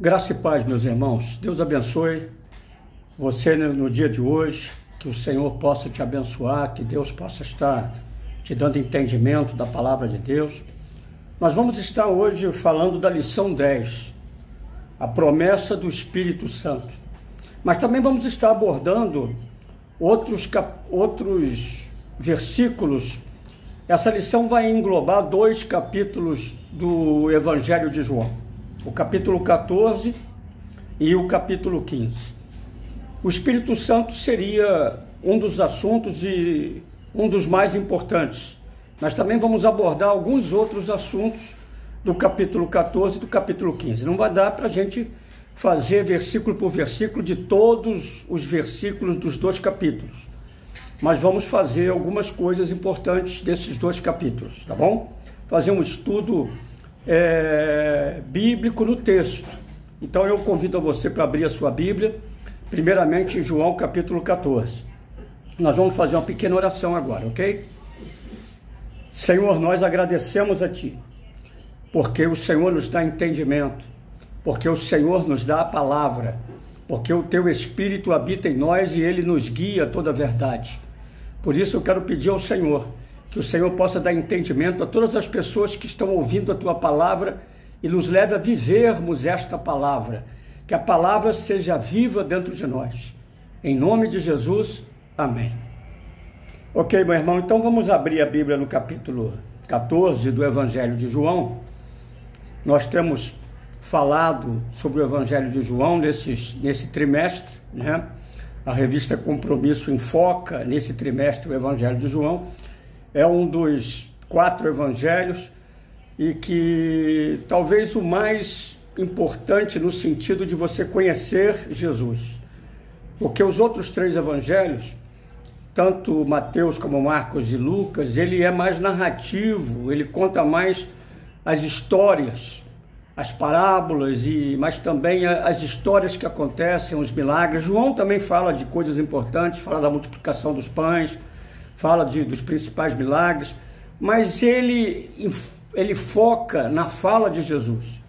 Graça e paz, meus irmãos. Deus abençoe você no dia de hoje. Que o Senhor possa te abençoar, que Deus possa estar te dando entendimento da palavra de Deus. Nós vamos estar hoje falando da lição 10, a promessa do Espírito Santo. Mas também vamos estar abordando outros, outros versículos. Essa lição vai englobar dois capítulos do Evangelho de João o capítulo 14 e o capítulo 15. O Espírito Santo seria um dos assuntos e um dos mais importantes. Nós também vamos abordar alguns outros assuntos do capítulo 14 e do capítulo 15. Não vai dar para a gente fazer versículo por versículo de todos os versículos dos dois capítulos. Mas vamos fazer algumas coisas importantes desses dois capítulos, tá bom? Fazer um estudo é, bíblico no texto. Então eu convido a você para abrir a sua Bíblia, primeiramente em João capítulo 14. Nós vamos fazer uma pequena oração agora, ok? Senhor, nós agradecemos a Ti, porque o Senhor nos dá entendimento, porque o Senhor nos dá a palavra, porque o Teu Espírito habita em nós e Ele nos guia toda a verdade. Por isso eu quero pedir ao Senhor que o Senhor possa dar entendimento a todas as pessoas que estão ouvindo a tua palavra e nos leve a vivermos esta palavra. Que a palavra seja viva dentro de nós. Em nome de Jesus, amém. Ok, meu irmão, então vamos abrir a Bíblia no capítulo 14 do Evangelho de João. Nós temos falado sobre o Evangelho de João nesses, nesse trimestre, né? A revista Compromisso enfoca nesse trimestre o Evangelho de João é um dos quatro evangelhos e que talvez o mais importante no sentido de você conhecer Jesus. Porque os outros três evangelhos, tanto Mateus como Marcos e Lucas, ele é mais narrativo, ele conta mais as histórias, as parábolas e mas também as histórias que acontecem, os milagres. João também fala de coisas importantes, fala da multiplicação dos pães, fala de, dos principais milagres, mas ele, ele foca na fala de Jesus.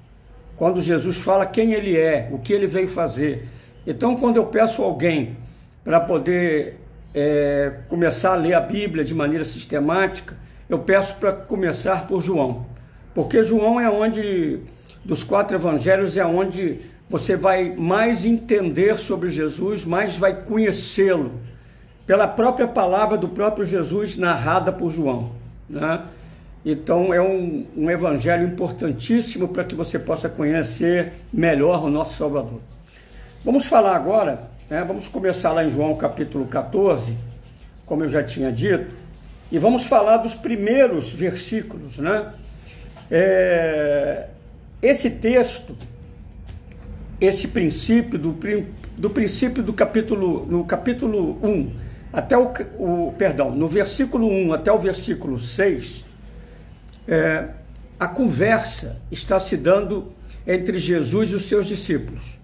Quando Jesus fala quem ele é, o que ele veio fazer. Então, quando eu peço alguém para poder é, começar a ler a Bíblia de maneira sistemática, eu peço para começar por João. Porque João é onde, dos quatro evangelhos, é onde você vai mais entender sobre Jesus, mais vai conhecê-lo pela própria palavra do próprio Jesus narrada por João. Né? Então é um, um evangelho importantíssimo para que você possa conhecer melhor o nosso Salvador. Vamos falar agora, né? vamos começar lá em João capítulo 14, como eu já tinha dito, e vamos falar dos primeiros versículos. Né? É, esse texto, esse princípio do, do princípio do capítulo, no capítulo 1 até o, o perdão, no versículo 1 até o versículo 6, é, a conversa está se dando entre Jesus e os seus discípulos.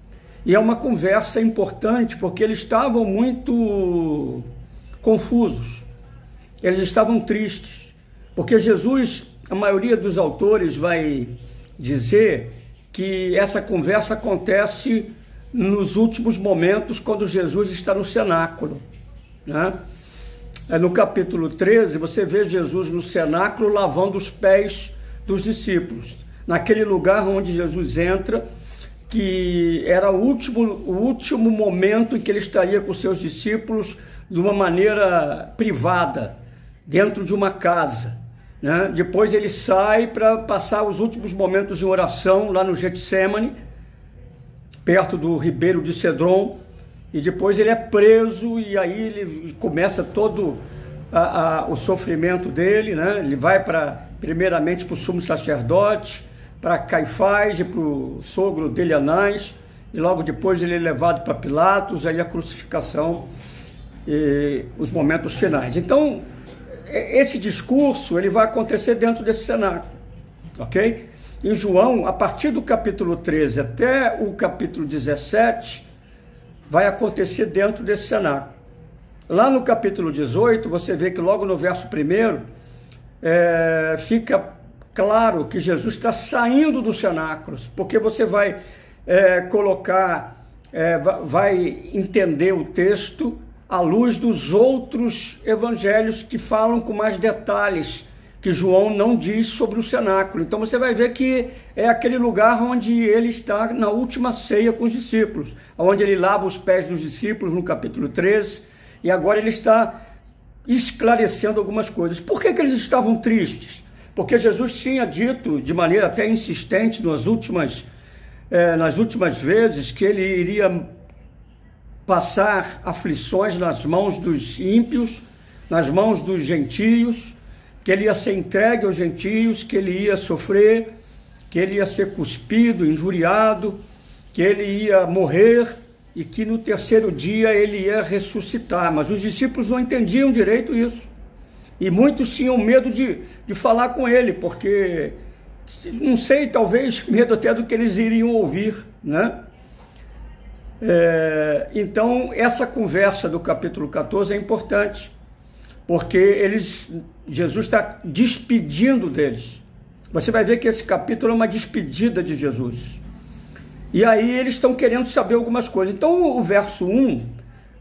E é uma conversa importante porque eles estavam muito confusos, eles estavam tristes, porque Jesus, a maioria dos autores vai dizer que essa conversa acontece nos últimos momentos, quando Jesus está no cenáculo. Né? É no capítulo 13, você vê Jesus no cenáculo lavando os pés dos discípulos, naquele lugar onde Jesus entra, que era o último, o último momento em que ele estaria com seus discípulos de uma maneira privada, dentro de uma casa. Né? Depois ele sai para passar os últimos momentos em oração lá no Getsemane, perto do ribeiro de Cedron, e depois ele é preso e aí ele começa todo a, a, o sofrimento dele, né? Ele vai para primeiramente para o sumo sacerdote, para Caifás e para o sogro dele Anás, e logo depois ele é levado para Pilatos, aí a crucificação e os momentos finais. Então, esse discurso ele vai acontecer dentro desse cenário, ok? Em João, a partir do capítulo 13 até o capítulo 17, vai acontecer dentro desse cenáculo. Lá no capítulo 18, você vê que logo no verso 1 é, fica claro que Jesus está saindo dos cenáculos, porque você vai é, colocar, é, vai entender o texto à luz dos outros evangelhos que falam com mais detalhes que João não diz sobre o cenáculo. Então você vai ver que é aquele lugar onde ele está na última ceia com os discípulos, onde ele lava os pés dos discípulos no capítulo 13, e agora ele está esclarecendo algumas coisas. Por que, que eles estavam tristes? Porque Jesus tinha dito de maneira até insistente nas últimas, eh, nas últimas vezes que ele iria passar aflições nas mãos dos ímpios, nas mãos dos gentios, que ele ia ser entregue aos gentios, que ele ia sofrer, que ele ia ser cuspido, injuriado, que ele ia morrer e que no terceiro dia ele ia ressuscitar. Mas os discípulos não entendiam direito isso. E muitos tinham medo de, de falar com ele, porque, não sei, talvez medo até do que eles iriam ouvir, né? É, então, essa conversa do capítulo 14 é importante, porque eles, Jesus está despedindo deles. Você vai ver que esse capítulo é uma despedida de Jesus. E aí eles estão querendo saber algumas coisas. Então, o verso 1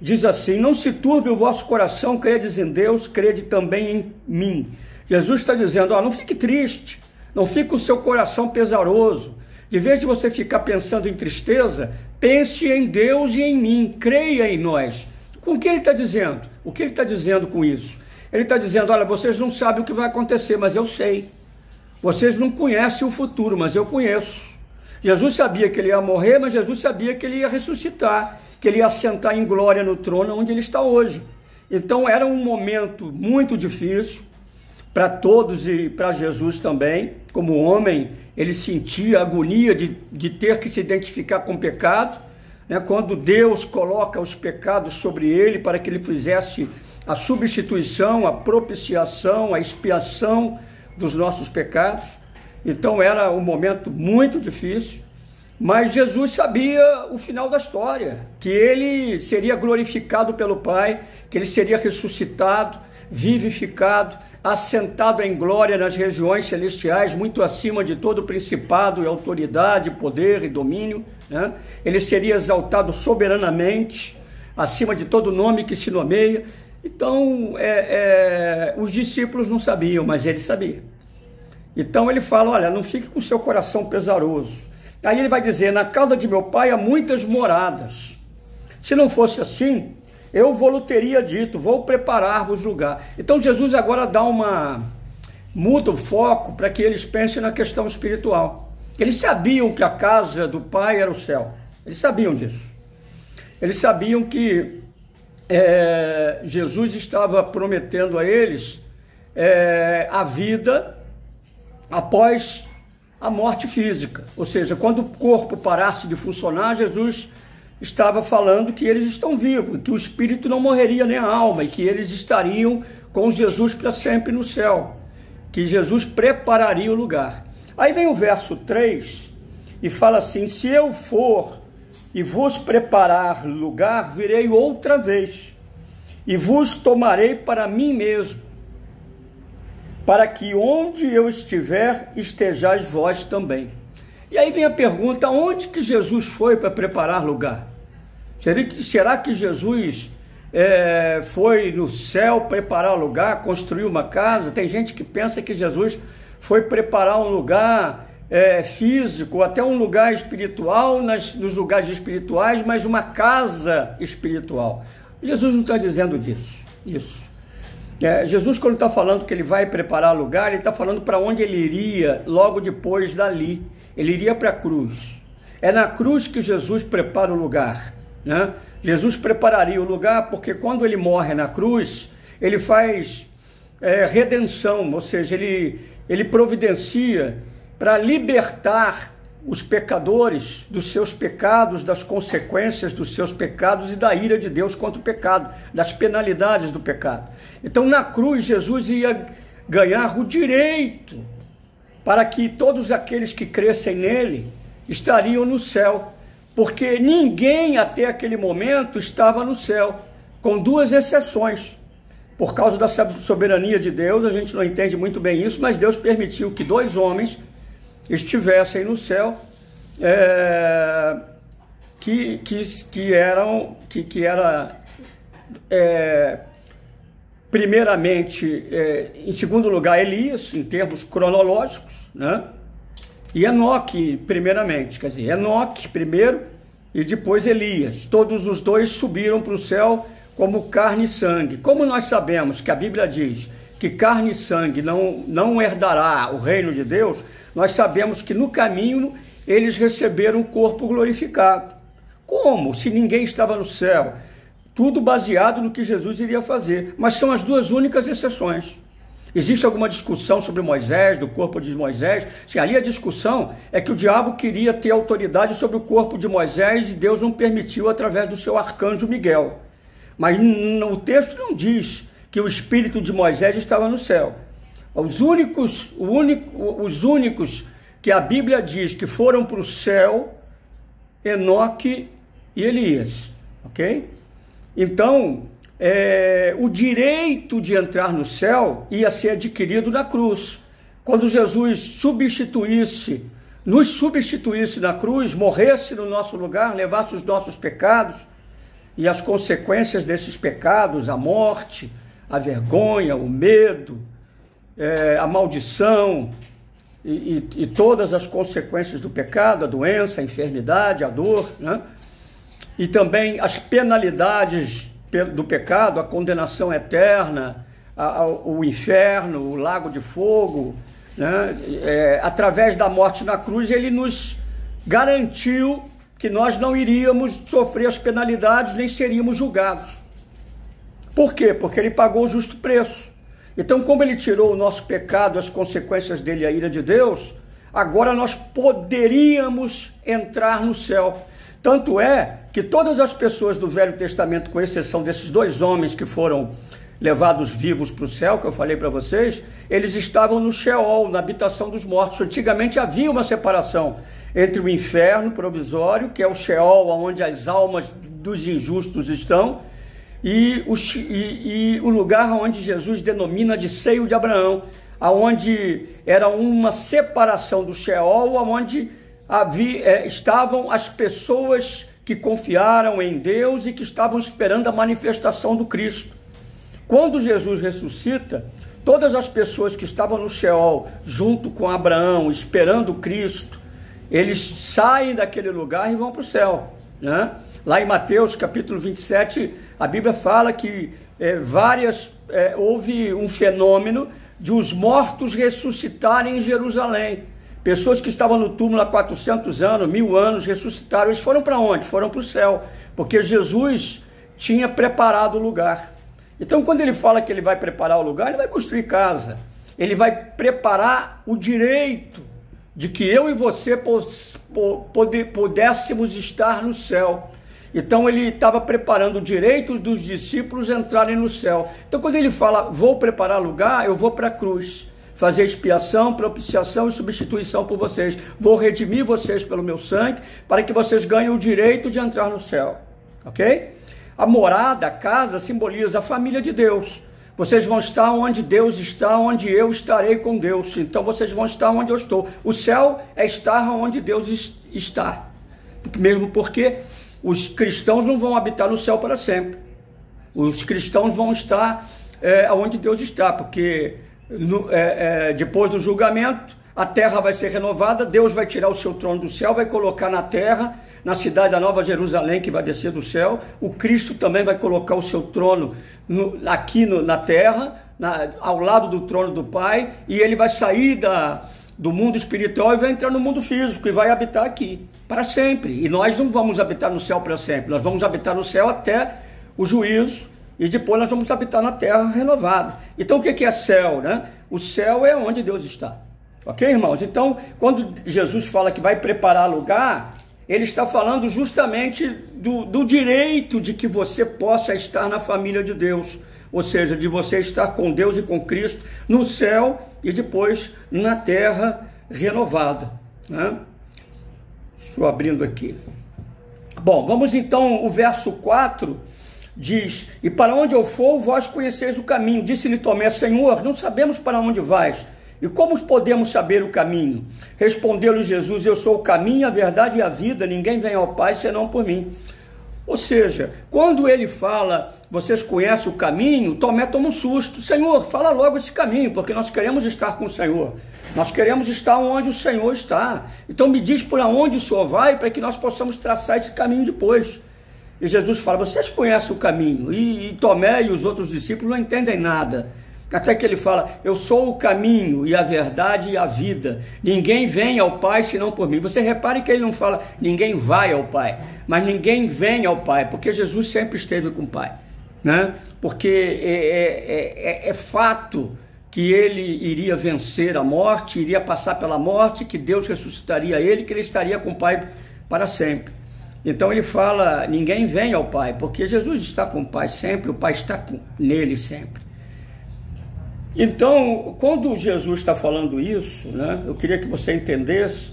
diz assim: Não se turbe o vosso coração, credes em Deus, crede também em mim. Jesus está dizendo: ó, não fique triste, não fique o seu coração pesaroso. De vez de você ficar pensando em tristeza, pense em Deus e em mim, creia em nós. Com o que ele está dizendo? O que ele está dizendo com isso? Ele está dizendo: olha, vocês não sabem o que vai acontecer, mas eu sei. Vocês não conhecem o futuro, mas eu conheço. Jesus sabia que ele ia morrer, mas Jesus sabia que ele ia ressuscitar, que ele ia sentar em glória no trono onde ele está hoje. Então era um momento muito difícil, para todos e para Jesus também. Como homem, ele sentia a agonia de, de ter que se identificar com o pecado. Né? Quando Deus coloca os pecados sobre ele para que ele fizesse a substituição, a propiciação, a expiação dos nossos pecados. Então era um momento muito difícil, mas Jesus sabia o final da história, que ele seria glorificado pelo Pai, que ele seria ressuscitado, vivificado, assentado em glória nas regiões celestiais, muito acima de todo principado e autoridade, poder e domínio. Né? Ele seria exaltado soberanamente, acima de todo nome que se nomeia. Então, é, é, os discípulos não sabiam, mas ele sabia. Então ele fala: Olha, não fique com seu coração pesaroso. Aí ele vai dizer: Na casa de meu pai há muitas moradas. Se não fosse assim, eu vou teria dito, vou preparar-vos lugar. Então Jesus agora dá uma muda o foco para que eles pensem na questão espiritual. Eles sabiam que a casa do Pai era o céu. Eles sabiam disso. Eles sabiam que é, Jesus estava prometendo a eles é, a vida após a morte física. Ou seja, quando o corpo parasse de funcionar, Jesus estava falando que eles estão vivos, que o espírito não morreria nem a alma e que eles estariam com Jesus para sempre no céu, que Jesus prepararia o lugar. Aí vem o verso 3 e fala assim: Se eu for e vos preparar lugar, virei outra vez e vos tomarei para mim mesmo, para que onde eu estiver estejais vós também. E aí vem a pergunta: onde que Jesus foi para preparar lugar? Será que Jesus é, foi no céu preparar lugar, construir uma casa? Tem gente que pensa que Jesus foi preparar um lugar é, físico, até um lugar espiritual, nas, nos lugares espirituais, mas uma casa espiritual. Jesus não está dizendo disso. Isso. É, Jesus, quando está falando que ele vai preparar lugar, ele está falando para onde ele iria logo depois dali. Ele iria para a cruz. É na cruz que Jesus prepara o lugar. Né? Jesus prepararia o lugar porque quando ele morre na cruz, ele faz é, redenção, ou seja, ele, ele providencia para libertar os pecadores dos seus pecados, das consequências dos seus pecados e da ira de Deus contra o pecado, das penalidades do pecado. Então, na cruz, Jesus ia ganhar o direito para que todos aqueles que crescem nele estariam no céu porque ninguém até aquele momento estava no céu, com duas exceções. Por causa da soberania de Deus, a gente não entende muito bem isso, mas Deus permitiu que dois homens estivessem no céu é, que, que, que eram que, que era é, primeiramente é, em segundo lugar Elias em termos cronológicos, né? E Enoque primeiramente, quer dizer, Enoque primeiro e depois Elias. Todos os dois subiram para o céu como carne e sangue. Como nós sabemos que a Bíblia diz que carne e sangue não, não herdará o reino de Deus, nós sabemos que no caminho eles receberam um corpo glorificado. Como? Se ninguém estava no céu. Tudo baseado no que Jesus iria fazer. Mas são as duas únicas exceções. Existe alguma discussão sobre Moisés, do corpo de Moisés? Sim, ali a discussão é que o diabo queria ter autoridade sobre o corpo de Moisés e Deus não permitiu através do seu arcanjo Miguel. Mas o texto não diz que o espírito de Moisés estava no céu. Os únicos, único, os únicos que a Bíblia diz que foram para o céu, Enoque e Elias, ok? Então, é, o direito de entrar no céu ia ser adquirido na cruz. Quando Jesus substituísse, nos substituísse na cruz, morresse no nosso lugar, levasse os nossos pecados e as consequências desses pecados, a morte, a vergonha, o medo, é, a maldição e, e, e, todas as consequências do pecado, a doença, a enfermidade, a dor, né? E também as penalidades do pecado, a condenação eterna, a, a, o inferno, o lago de fogo, né? É, através da morte na cruz, ele nos garantiu que nós não iríamos sofrer as penalidades nem seríamos julgados. Por quê? Porque ele pagou o justo preço. Então, como ele tirou o nosso pecado, as consequências dele, a ira de Deus, agora nós poderíamos entrar no céu. Tanto é que todas as pessoas do Velho Testamento, com exceção desses dois homens que foram levados vivos para o céu, que eu falei para vocês, eles estavam no Sheol, na habitação dos mortos. Antigamente havia uma separação entre o inferno provisório, que é o Sheol, onde as almas dos injustos estão, e o, e, e o lugar onde Jesus denomina de seio de Abraão, aonde era uma separação do Sheol, onde havia, é, estavam as pessoas que confiaram em Deus e que estavam esperando a manifestação do Cristo. Quando Jesus ressuscita, todas as pessoas que estavam no Sheol, junto com Abraão, esperando Cristo, eles saem daquele lugar e vão para o céu. Né? Lá em Mateus capítulo 27, a Bíblia fala que é, várias é, houve um fenômeno de os mortos ressuscitarem em Jerusalém. Pessoas que estavam no túmulo há 400 anos, mil anos, ressuscitaram. Eles foram para onde? Foram para o céu, porque Jesus tinha preparado o lugar. Então, quando ele fala que ele vai preparar o lugar, ele vai construir casa. Ele vai preparar o direito de que eu e você pudéssemos estar no céu. Então ele estava preparando o direito dos discípulos entrarem no céu. Então quando ele fala, vou preparar lugar, eu vou para a cruz. Fazer expiação, propiciação e substituição por vocês. Vou redimir vocês pelo meu sangue, para que vocês ganhem o direito de entrar no céu. Ok? A morada, a casa, simboliza a família de Deus. Vocês vão estar onde Deus está, onde eu estarei com Deus. Então vocês vão estar onde eu estou. O céu é estar onde Deus está. Mesmo porque os cristãos não vão habitar no céu para sempre. Os cristãos vão estar é, onde Deus está, porque no, é, é, depois do julgamento, a terra vai ser renovada, Deus vai tirar o seu trono do céu, vai colocar na terra, na cidade da Nova Jerusalém, que vai descer do céu, o Cristo também vai colocar o seu trono no, aqui no, na terra, na, ao lado do trono do Pai, e ele vai sair da, do mundo espiritual e vai entrar no mundo físico e vai habitar aqui para sempre. E nós não vamos habitar no céu para sempre, nós vamos habitar no céu até o juízo e depois nós vamos habitar na terra renovada. Então o que é céu, né? O céu é onde Deus está. Ok, irmãos? Então, quando Jesus fala que vai preparar lugar, ele está falando justamente do, do direito de que você possa estar na família de Deus ou seja, de você estar com Deus e com Cristo no céu e depois na terra renovada. Né? Estou abrindo aqui. Bom, vamos então, o verso 4 diz: E para onde eu for, vós conheceis o caminho. Disse-lhe Tomé: Senhor, não sabemos para onde vais. E como podemos saber o caminho? Respondeu-lhe Jesus: Eu sou o caminho, a verdade e a vida, ninguém vem ao Pai senão por mim. Ou seja, quando ele fala, vocês conhecem o caminho, Tomé toma um susto. Senhor, fala logo esse caminho, porque nós queremos estar com o Senhor. Nós queremos estar onde o Senhor está. Então me diz por onde o Senhor vai, para que nós possamos traçar esse caminho depois. E Jesus fala: Vocês conhecem o caminho. E, e Tomé e os outros discípulos não entendem nada. Até que ele fala: Eu sou o caminho e a verdade e a vida. Ninguém vem ao Pai senão por mim. Você repare que ele não fala ninguém vai ao Pai, mas ninguém vem ao Pai, porque Jesus sempre esteve com o Pai. Né? Porque é, é, é, é fato que ele iria vencer a morte, iria passar pela morte, que Deus ressuscitaria ele, que ele estaria com o Pai para sempre. Então ele fala: ninguém vem ao Pai, porque Jesus está com o Pai sempre, o Pai está nele sempre. Então, quando Jesus está falando isso, né, eu queria que você entendesse,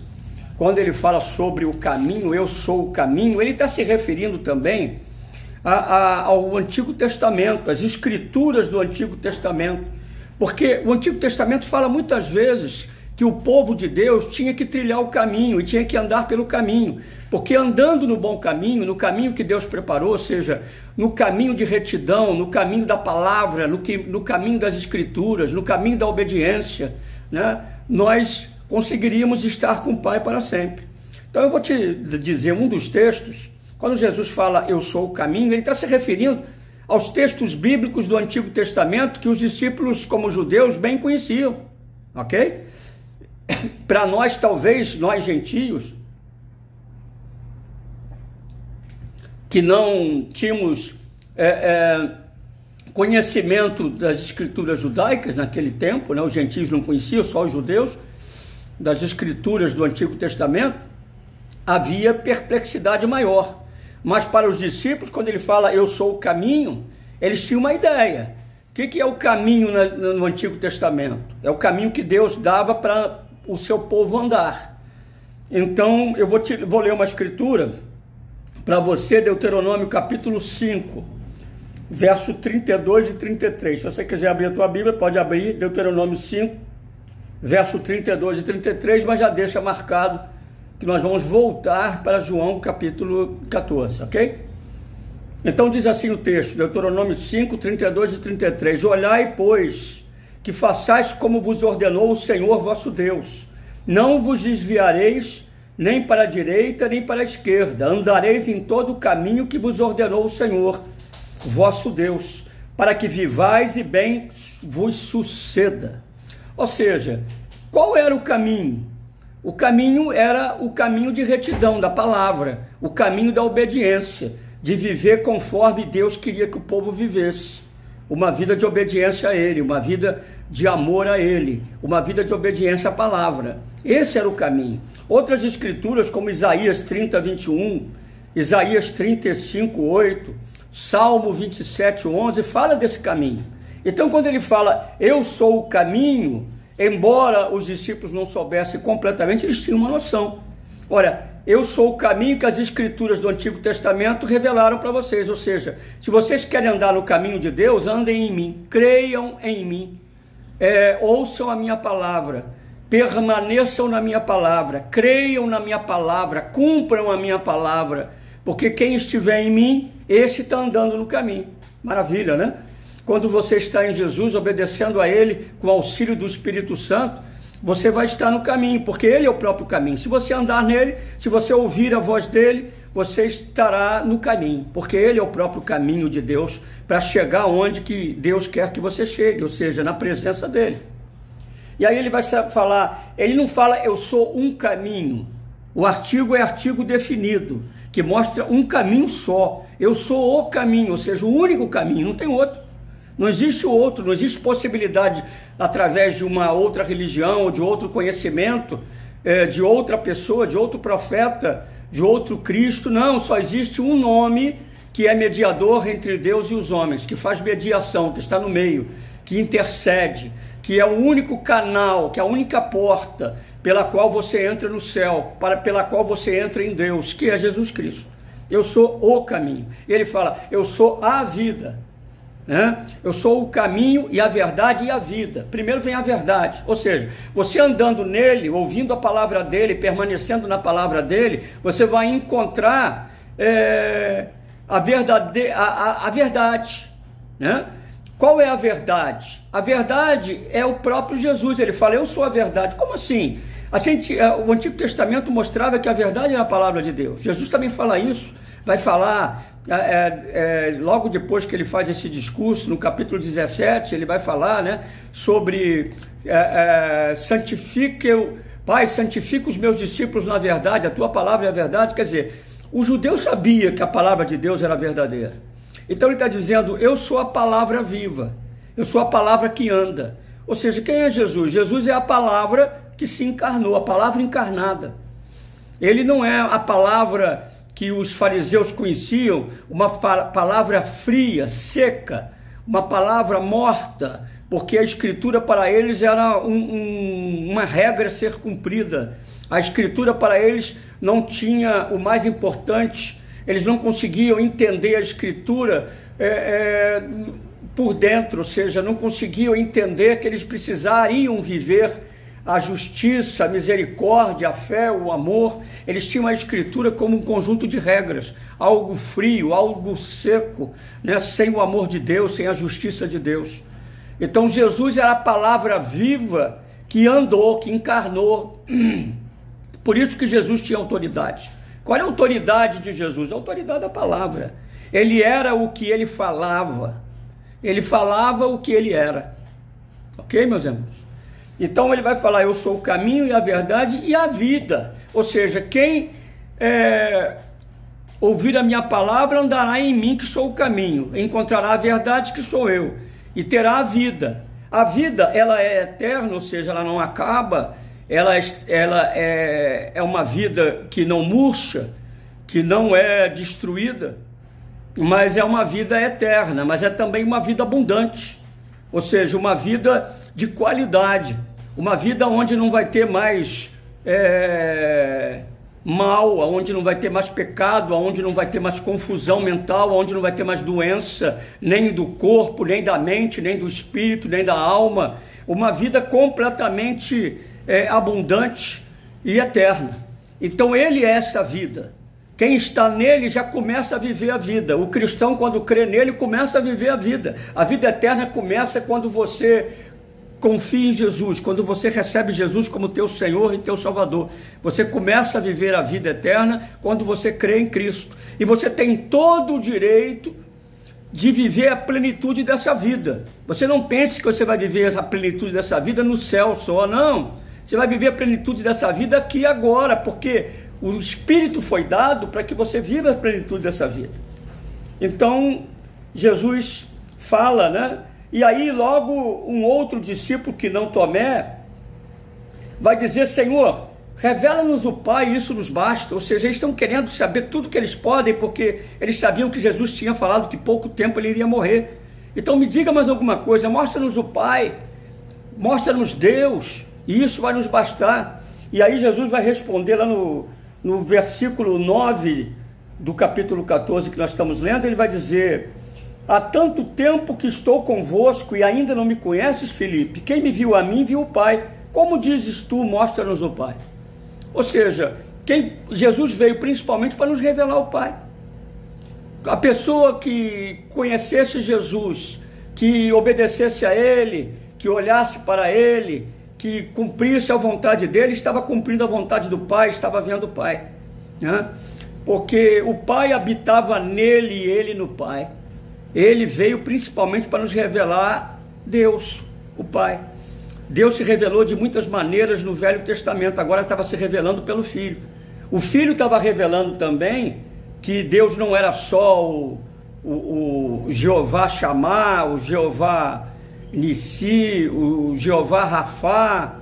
quando ele fala sobre o caminho, eu sou o caminho, ele está se referindo também a, a, ao Antigo Testamento, às escrituras do Antigo Testamento. Porque o Antigo Testamento fala muitas vezes que o povo de Deus tinha que trilhar o caminho e tinha que andar pelo caminho, porque andando no bom caminho, no caminho que Deus preparou, ou seja, no caminho de retidão, no caminho da palavra, no, que, no caminho das escrituras, no caminho da obediência, né, nós conseguiríamos estar com o Pai para sempre. Então eu vou te dizer um dos textos, quando Jesus fala eu sou o caminho, ele está se referindo aos textos bíblicos do Antigo Testamento que os discípulos, como judeus, bem conheciam, ok? para nós, talvez, nós gentios, que não tínhamos é, é, conhecimento das escrituras judaicas naquele tempo, né? os gentios não conheciam, só os judeus, das escrituras do Antigo Testamento, havia perplexidade maior. Mas para os discípulos, quando ele fala eu sou o caminho, eles tinham uma ideia. O que, que é o caminho no Antigo Testamento? É o caminho que Deus dava para o seu povo andar. Então, eu vou, te, vou ler uma escritura para você, Deuteronômio capítulo 5, verso 32 e 33. Se você quiser abrir a tua Bíblia, pode abrir Deuteronômio 5, verso 32 e 33, mas já deixa marcado que nós vamos voltar para João capítulo 14, ok? Então diz assim o texto, Deuteronômio 5, 32 e 33: Olhai, pois, que façais como vos ordenou o Senhor vosso Deus. Não vos desviareis nem para a direita nem para a esquerda, andareis em todo o caminho que vos ordenou o Senhor vosso Deus, para que vivais e bem vos suceda. Ou seja, qual era o caminho? O caminho era o caminho de retidão da palavra, o caminho da obediência, de viver conforme Deus queria que o povo vivesse uma vida de obediência a Ele, uma vida de amor a Ele, uma vida de obediência à palavra. Esse era o caminho. Outras escrituras, como Isaías 30, 21, Isaías 35, 8, Salmo 27, 11, fala desse caminho. Então, quando ele fala, eu sou o caminho, embora os discípulos não soubessem completamente, eles tinham uma noção. Ora, eu sou o caminho que as escrituras do Antigo Testamento revelaram para vocês. Ou seja, se vocês querem andar no caminho de Deus, andem em mim, creiam em mim, é, ouçam a minha palavra, permaneçam na minha palavra, creiam na minha palavra, cumpram a minha palavra, porque quem estiver em mim, esse está andando no caminho. Maravilha, né? Quando você está em Jesus, obedecendo a Ele com auxílio do Espírito Santo, você vai estar no caminho, porque Ele é o próprio caminho. Se você andar nele, se você ouvir a voz dele, você estará no caminho, porque Ele é o próprio caminho de Deus para chegar onde que Deus quer que você chegue, ou seja, na presença dele. E aí ele vai falar, ele não fala eu sou um caminho. O artigo é artigo definido, que mostra um caminho só. Eu sou o caminho, ou seja, o único caminho, não tem outro. Não existe outro, não existe possibilidade através de uma outra religião, ou de outro conhecimento, é, de outra pessoa, de outro profeta, de outro Cristo. Não, só existe um nome que é mediador entre Deus e os homens, que faz mediação, que está no meio, que intercede, que é o único canal, que é a única porta pela qual você entra no céu, para, pela qual você entra em Deus, que é Jesus Cristo. Eu sou o caminho. Ele fala, eu sou a vida. Né? Eu sou o caminho e a verdade e a vida. Primeiro vem a verdade, ou seja, você andando nele, ouvindo a palavra dele, permanecendo na palavra dele, você vai encontrar é, a, verdade, a, a, a verdade. Né? Qual é a verdade? A verdade é o próprio Jesus. Ele fala: Eu sou a verdade. Como assim? A gente, é, o Antigo Testamento mostrava que a verdade era a palavra de Deus. Jesus também fala isso. Vai falar, é, é, é logo depois que ele faz esse discurso, no capítulo 17, ele vai falar né, sobre é, é, santifique, Pai, santifica os meus discípulos na verdade, a tua palavra é a verdade. Quer dizer, o judeu sabia que a palavra de Deus era verdadeira. Então ele está dizendo: Eu sou a palavra viva, eu sou a palavra que anda. Ou seja, quem é Jesus? Jesus é a palavra que se encarnou, a palavra encarnada. Ele não é a palavra que os fariseus conheciam, uma palavra fria, seca, uma palavra morta, porque a escritura para eles era um, um, uma regra a ser cumprida. A escritura para eles não tinha o mais importante, eles não conseguiam entender a escritura é, é, por dentro, ou seja, não conseguiam entender que eles precisariam viver a justiça, a misericórdia, a fé, o amor. Eles tinham a escritura como um conjunto de regras, algo frio, algo seco, né? sem o amor de Deus, sem a justiça de Deus. Então Jesus era a palavra viva que andou, que encarnou. Por isso que Jesus tinha autoridade. Qual é a autoridade de Jesus? A autoridade da palavra. Ele era o que ele falava. Ele falava o que ele era. Ok, meus irmãos? Então ele vai falar: Eu sou o caminho e a verdade e a vida. Ou seja, quem é, ouvir a minha palavra andará em mim, que sou o caminho, encontrará a verdade, que sou eu, e terá a vida. A vida, ela é eterna, ou seja, ela não acaba ela, ela é, é uma vida que não murcha, que não é destruída, mas é uma vida eterna, mas é também uma vida abundante, ou seja, uma vida de qualidade, uma vida onde não vai ter mais é, mal, onde não vai ter mais pecado, onde não vai ter mais confusão mental, onde não vai ter mais doença, nem do corpo, nem da mente, nem do espírito, nem da alma, uma vida completamente é, abundante e eterna. Então ele é essa vida. Quem está nele já começa a viver a vida. O cristão, quando crê nele, começa a viver a vida. A vida eterna começa quando você confia em Jesus, quando você recebe Jesus como teu Senhor e teu Salvador. Você começa a viver a vida eterna quando você crê em Cristo. E você tem todo o direito de viver a plenitude dessa vida. Você não pense que você vai viver a plenitude dessa vida no céu só, não. Você vai viver a plenitude dessa vida aqui agora, porque o Espírito foi dado para que você viva a plenitude dessa vida. Então, Jesus fala, né? E aí, logo, um outro discípulo que não Tomé vai dizer: Senhor, revela-nos o Pai, isso nos basta. Ou seja, eles estão querendo saber tudo que eles podem, porque eles sabiam que Jesus tinha falado que pouco tempo ele iria morrer. Então, me diga mais alguma coisa, mostra-nos o Pai, mostra-nos Deus. E isso vai nos bastar. E aí Jesus vai responder lá no, no versículo 9 do capítulo 14 que nós estamos lendo, ele vai dizer: Há tanto tempo que estou convosco e ainda não me conheces, Felipe. Quem me viu a mim, viu o Pai. Como dizes tu, mostra-nos o Pai. Ou seja, quem, Jesus veio principalmente para nos revelar o Pai. A pessoa que conhecesse Jesus, que obedecesse a Ele, que olhasse para Ele, que cumprisse a vontade dele, estava cumprindo a vontade do Pai, estava vendo o Pai. Né? Porque o Pai habitava nele e ele no Pai. Ele veio principalmente para nos revelar Deus, o Pai. Deus se revelou de muitas maneiras no Velho Testamento, agora estava se revelando pelo Filho. O Filho estava revelando também que Deus não era só o, o, o Jeová chamar, o Jeová Nissi, o Jeová Rafá,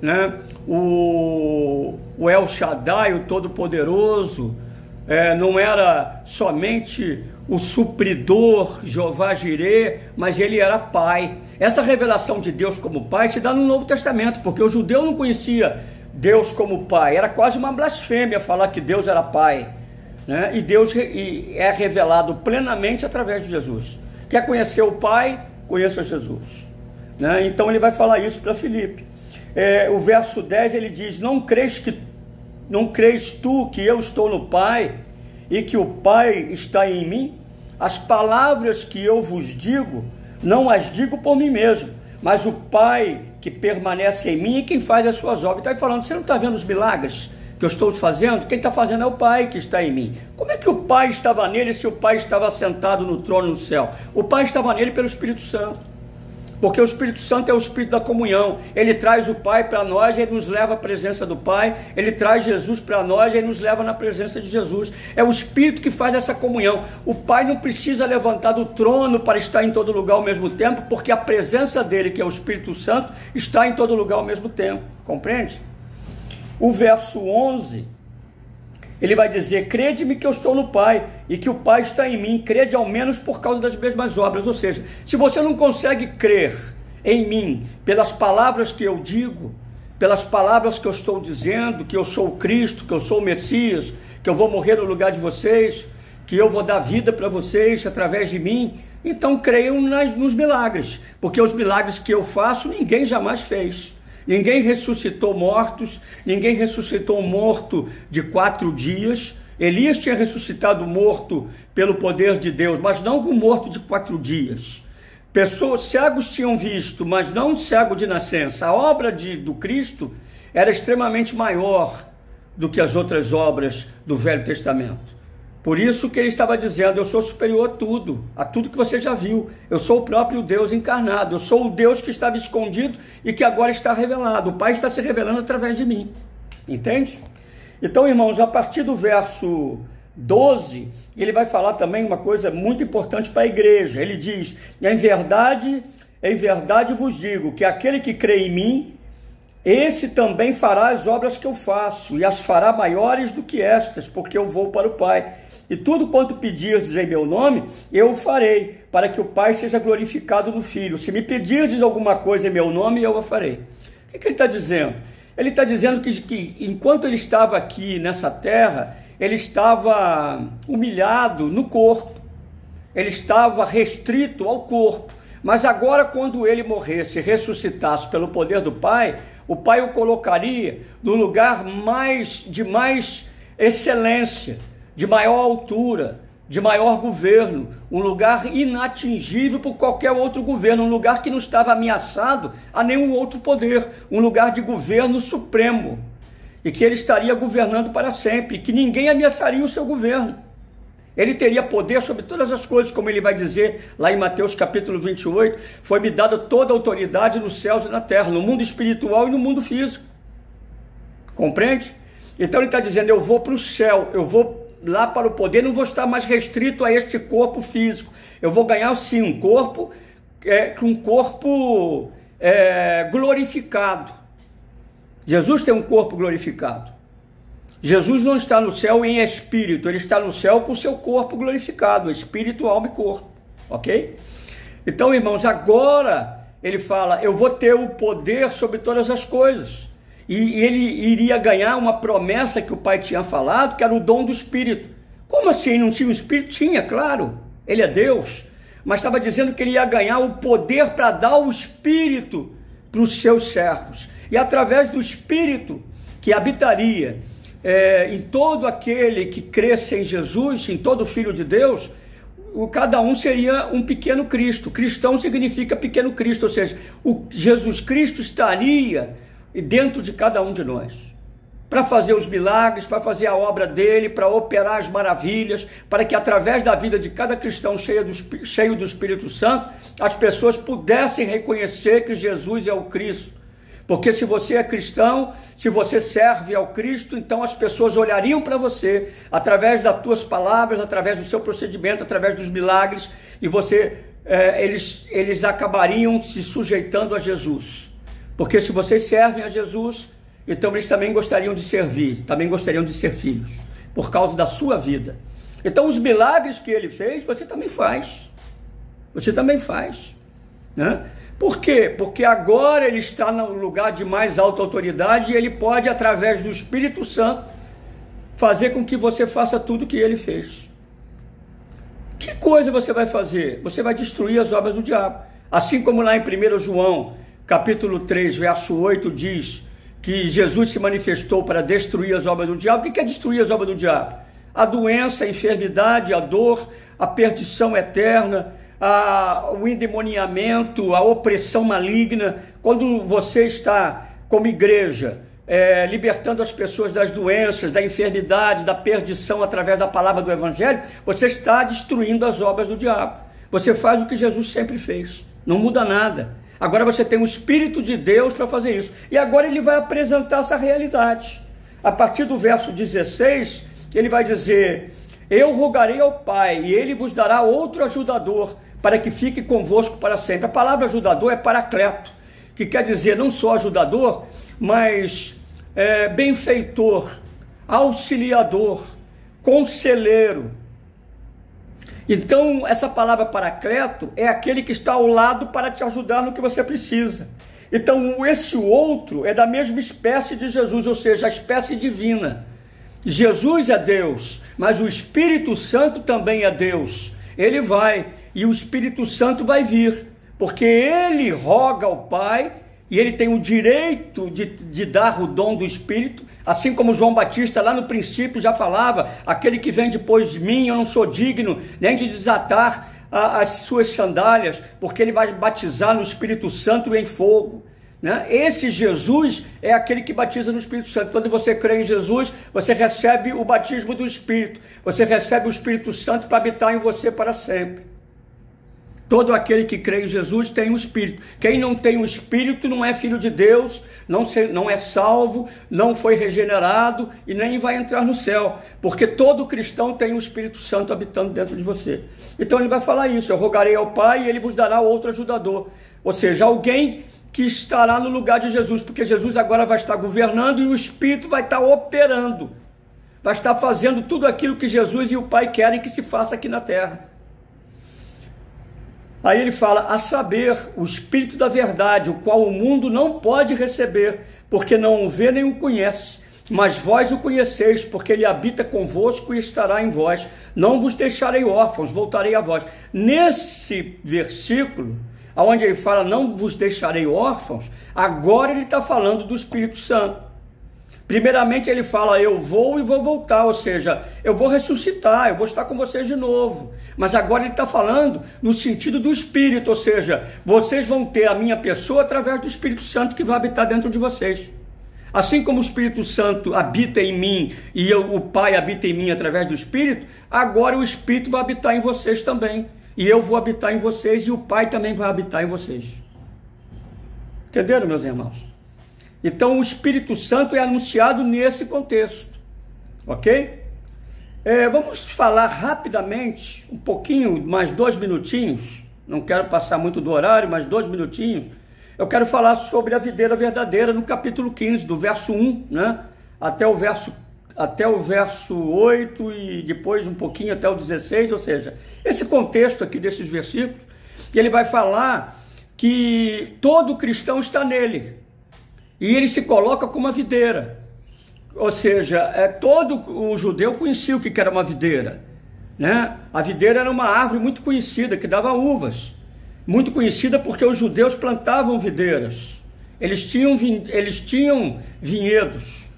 né? o, o El Shaddai, o Todo-Poderoso, é, não era somente o supridor, Jeová Jirê, mas ele era pai. Essa revelação de Deus como pai se dá no Novo Testamento, porque o judeu não conhecia Deus como pai, era quase uma blasfêmia falar que Deus era pai. Né? E Deus é revelado plenamente através de Jesus. Quer conhecer o Pai? Conheça Jesus. Né? Então ele vai falar isso para Filipe. É, o verso 10 ele diz: Não crês que não crês tu que eu estou no Pai e que o Pai está em mim? As palavras que eu vos digo, não as digo por mim mesmo, mas o Pai que permanece em mim e quem faz as suas obras. Está falando, você não está vendo os milagres que eu estou fazendo? Quem está fazendo é o Pai que está em mim. Como é que o Pai estava nele se o Pai estava sentado no trono no céu? O Pai estava nele pelo Espírito Santo porque o Espírito Santo é o Espírito da comunhão. Ele traz o Pai para nós, ele nos leva à presença do Pai, ele traz Jesus para nós, ele nos leva na presença de Jesus. É o Espírito que faz essa comunhão. O Pai não precisa levantar do trono para estar em todo lugar ao mesmo tempo, porque a presença dele, que é o Espírito Santo, está em todo lugar ao mesmo tempo. Compreende? O verso 11 ele vai dizer: crede-me que eu estou no Pai e que o Pai está em mim, crede ao menos por causa das mesmas obras. Ou seja, se você não consegue crer em mim pelas palavras que eu digo, pelas palavras que eu estou dizendo, que eu sou o Cristo, que eu sou o Messias, que eu vou morrer no lugar de vocês, que eu vou dar vida para vocês através de mim, então creiam nas, nos milagres, porque os milagres que eu faço ninguém jamais fez. Ninguém ressuscitou mortos, ninguém ressuscitou um morto de quatro dias. Elias tinha ressuscitado morto pelo poder de Deus, mas não com morto de quatro dias. Pessoas cegos tinham visto, mas não cego de nascença. A obra de, do Cristo era extremamente maior do que as outras obras do Velho Testamento. Por isso que ele estava dizendo: Eu sou superior a tudo, a tudo que você já viu. Eu sou o próprio Deus encarnado. Eu sou o Deus que estava escondido e que agora está revelado. O Pai está se revelando através de mim. Entende? Então, irmãos, a partir do verso 12, ele vai falar também uma coisa muito importante para a igreja. Ele diz: Em verdade, em verdade vos digo que aquele que crê em mim, esse também fará as obras que eu faço, e as fará maiores do que estas, porque eu vou para o Pai. E tudo quanto pedirdes em meu nome, eu farei, para que o Pai seja glorificado no Filho. Se me pedirdes alguma coisa em meu nome, eu a farei. O que, que ele está dizendo? Ele está dizendo que, que enquanto ele estava aqui nessa terra, ele estava humilhado no corpo, ele estava restrito ao corpo. Mas agora, quando ele morresse e ressuscitasse pelo poder do Pai, o Pai o colocaria no lugar mais de mais excelência, de maior altura, de maior governo, um lugar inatingível por qualquer outro governo, um lugar que não estava ameaçado a nenhum outro poder, um lugar de governo supremo, e que ele estaria governando para sempre, que ninguém ameaçaria o seu governo. Ele teria poder sobre todas as coisas, como ele vai dizer lá em Mateus capítulo 28, foi-me dada toda a autoridade nos céus e na terra, no mundo espiritual e no mundo físico. Compreende? Então ele está dizendo: eu vou para o céu, eu vou lá para o poder, não vou estar mais restrito a este corpo físico. Eu vou ganhar sim um corpo, é, um corpo é, glorificado. Jesus tem um corpo glorificado. Jesus não está no céu em espírito, ele está no céu com o seu corpo glorificado, espírito, alma e corpo, ok? Então, irmãos, agora ele fala: Eu vou ter o poder sobre todas as coisas. E ele iria ganhar uma promessa que o pai tinha falado, que era o dom do espírito. Como assim? Não tinha um espírito? Tinha, claro. Ele é Deus. Mas estava dizendo que ele ia ganhar o poder para dar o espírito para os seus servos. E através do espírito que habitaria é, em todo aquele que cresce em Jesus, em todo filho de Deus, o, cada um seria um pequeno Cristo. Cristão significa pequeno Cristo, ou seja, o Jesus Cristo estaria dentro de cada um de nós. Para fazer os milagres, para fazer a obra dele, para operar as maravilhas, para que através da vida de cada cristão cheio do, cheio do Espírito Santo, as pessoas pudessem reconhecer que Jesus é o Cristo porque se você é cristão, se você serve ao Cristo, então as pessoas olhariam para você através das tuas palavras, através do seu procedimento, através dos milagres, e você, é, eles, eles acabariam se sujeitando a Jesus. Porque se vocês servem a Jesus, então eles também gostariam de servir, também gostariam de ser filhos, por causa da sua vida. Então os milagres que ele fez, você também faz. Você também faz. Né? Por quê? Porque agora ele está no lugar de mais alta autoridade e ele pode, através do Espírito Santo, fazer com que você faça tudo o que ele fez. Que coisa você vai fazer? Você vai destruir as obras do diabo. Assim como lá em 1 João, capítulo 3, verso 8, diz que Jesus se manifestou para destruir as obras do diabo. O que é destruir as obras do diabo? A doença, a enfermidade, a dor, a perdição eterna, a, o endemoniamento, a opressão maligna. Quando você está como igreja é, libertando as pessoas das doenças, da enfermidade, da perdição através da palavra do Evangelho, você está destruindo as obras do diabo. Você faz o que Jesus sempre fez, não muda nada. Agora você tem o Espírito de Deus para fazer isso. E agora ele vai apresentar essa realidade. A partir do verso 16, ele vai dizer: Eu rogarei ao Pai, e ele vos dará outro ajudador, para que fique convosco para sempre. A palavra ajudador é paracleto, que quer dizer não só ajudador, mas é, benfeitor, auxiliador, conselheiro então, essa palavra paracleto é aquele que está ao lado para te ajudar no que você precisa. Então, esse outro é da mesma espécie de Jesus, ou seja, a espécie divina. Jesus é Deus, mas o Espírito Santo também é Deus. Ele vai e o Espírito Santo vai vir, porque ele roga ao Pai e ele tem o direito de, de dar o dom do Espírito, assim como João Batista lá no princípio já falava: aquele que vem depois de mim, eu não sou digno nem de desatar as suas sandálias, porque ele vai batizar no Espírito Santo e em fogo. Né? Esse Jesus é aquele que batiza no Espírito Santo. Quando você crê em Jesus, você recebe o batismo do Espírito, você recebe o Espírito Santo para habitar em você para sempre. Todo aquele que crê em Jesus tem o um Espírito. Quem não tem o um Espírito não é filho de Deus, não, se, não é salvo, não foi regenerado e nem vai entrar no céu. Porque todo cristão tem o Espírito Santo habitando dentro de você. Então ele vai falar isso: Eu rogarei ao Pai e ele vos dará outro ajudador. Ou seja, alguém que estará no lugar de Jesus, porque Jesus agora vai estar governando e o Espírito vai estar operando, vai estar fazendo tudo aquilo que Jesus e o Pai querem que se faça aqui na terra. Aí ele fala: a saber, o Espírito da Verdade, o qual o mundo não pode receber, porque não o vê nem o conhece. Mas vós o conheceis, porque ele habita convosco e estará em vós. Não vos deixarei órfãos, voltarei a vós. Nesse versículo, onde ele fala não vos deixarei órfãos, agora ele está falando do Espírito Santo. Primeiramente ele fala: Eu vou e vou voltar, ou seja, eu vou ressuscitar, eu vou estar com vocês de novo. Mas agora ele está falando no sentido do Espírito, ou seja, vocês vão ter a minha pessoa através do Espírito Santo que vai habitar dentro de vocês. Assim como o Espírito Santo habita em mim e eu, o Pai habita em mim através do Espírito, agora o Espírito vai habitar em vocês também. E eu vou habitar em vocês e o Pai também vai habitar em vocês. Entenderam, meus irmãos? Então, o Espírito Santo é anunciado nesse contexto, ok? É, vamos falar rapidamente, um pouquinho, mais dois minutinhos. Não quero passar muito do horário, mas dois minutinhos. Eu quero falar sobre a videira verdadeira no capítulo 15, do verso 1, né? Até o verso até o verso 8 e depois um pouquinho até o 16, ou seja, esse contexto aqui desses versículos, e ele vai falar que todo cristão está nele, e ele se coloca como uma videira. Ou seja, é todo o judeu conhecia o que era uma videira. Né? A videira era uma árvore muito conhecida, que dava uvas. Muito conhecida porque os judeus plantavam videiras. Eles tinham, eles tinham vinhedos.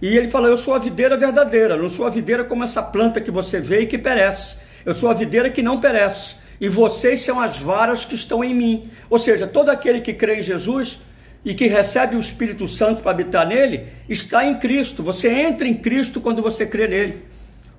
E ele fala: Eu sou a videira verdadeira, não sou a videira como essa planta que você vê e que perece. Eu sou a videira que não perece. E vocês são as varas que estão em mim. Ou seja, todo aquele que crê em Jesus e que recebe o Espírito Santo para habitar nele, está em Cristo. Você entra em Cristo quando você crê nele.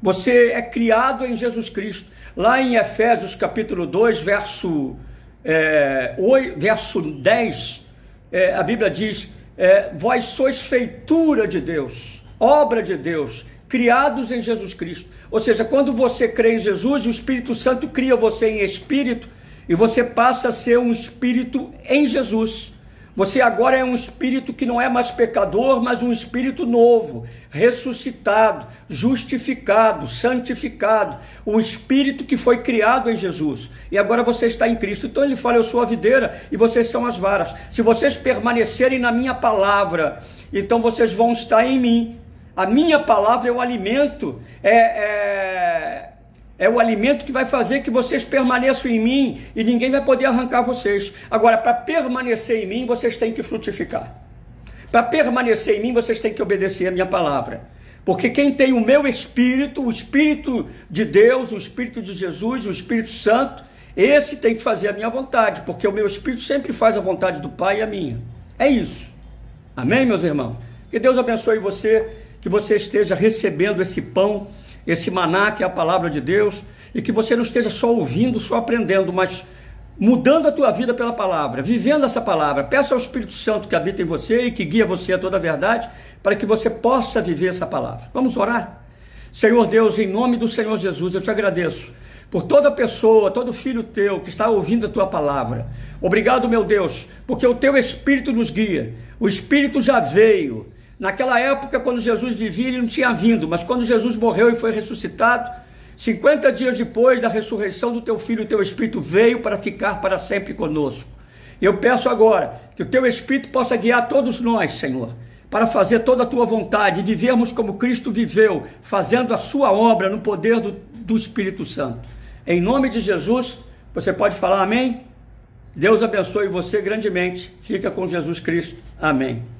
Você é criado em Jesus Cristo. Lá em Efésios capítulo 2, verso, é, 8, verso 10, é, a Bíblia diz: é, Vós sois feitura de Deus, obra de Deus, criados em Jesus Cristo. Ou seja, quando você crê em Jesus, o Espírito Santo cria você em espírito e você passa a ser um espírito em Jesus. Você agora é um espírito que não é mais pecador, mas um espírito novo, ressuscitado, justificado, santificado, um espírito que foi criado em Jesus. E agora você está em Cristo. Então ele fala: Eu sou a videira e vocês são as varas. Se vocês permanecerem na minha palavra, então vocês vão estar em mim. A minha palavra é o alimento, é, é É o alimento que vai fazer que vocês permaneçam em mim e ninguém vai poder arrancar vocês. Agora, para permanecer em mim, vocês têm que frutificar. Para permanecer em mim, vocês têm que obedecer a minha palavra. Porque quem tem o meu espírito, o espírito de Deus, o espírito de Jesus, o Espírito Santo, esse tem que fazer a minha vontade, porque o meu espírito sempre faz a vontade do Pai e a minha. É isso. Amém, meus irmãos? Que Deus abençoe você, que você esteja recebendo esse pão esse maná que é a palavra de Deus, e que você não esteja só ouvindo, só aprendendo, mas mudando a tua vida pela palavra, vivendo essa palavra. Peça ao Espírito Santo que habita em você e que guia você a toda a verdade, para que você possa viver essa palavra. Vamos orar? Senhor Deus, em nome do Senhor Jesus, eu te agradeço por toda pessoa, todo filho teu que está ouvindo a tua palavra. Obrigado, meu Deus, porque o teu Espírito nos guia. O Espírito já veio Naquela época, quando Jesus vivia, ele não tinha vindo, mas quando Jesus morreu e foi ressuscitado, 50 dias depois da ressurreição do teu filho, o teu Espírito veio para ficar para sempre conosco. Eu peço agora que o teu Espírito possa guiar todos nós, Senhor, para fazer toda a tua vontade e vivermos como Cristo viveu, fazendo a sua obra no poder do, do Espírito Santo. Em nome de Jesus, você pode falar amém? Deus abençoe você grandemente. Fica com Jesus Cristo. Amém.